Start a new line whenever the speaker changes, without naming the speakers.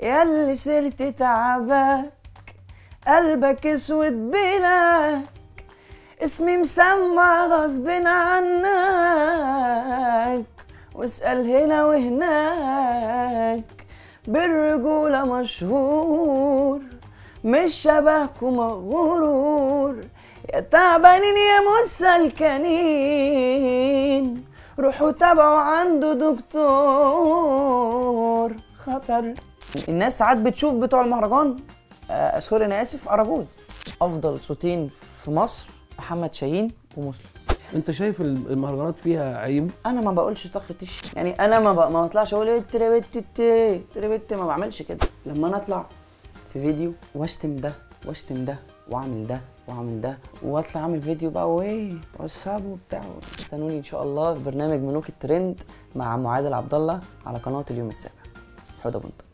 ياللي سرت تعبك قلبك أسود بلاك اسمي مسمع غصب عنك. واسأل هنا وهناك بالرجولة مشهور مش شبهكم غرور. يا تعبانين يا مسلكنين روحوا تابعوا عنده دكتور. خطر الناس ساعات بتشوف بتوع المهرجان آه sorry أنا آسف أراجوز. أفضل صوتين في مصر محمد شاهين ومسلم
أنت شايف المهرجانات فيها عيب؟
أنا ما بقولش طخ تش. يعني أنا ما بق... ما بطلعش أقول إيه تربت تي تربت ما بعملش كده. لما أنا أطلع في فيديو وأشتم ده وأشتم ده وأعمل ده وأعمل ده وأطلع أعمل فيديو بقى وإيه واتساب وبتاع. استنوني إن شاء الله في برنامج ملوك الترند مع معادل عبد الله على قناة اليوم السابع. حوده بنطق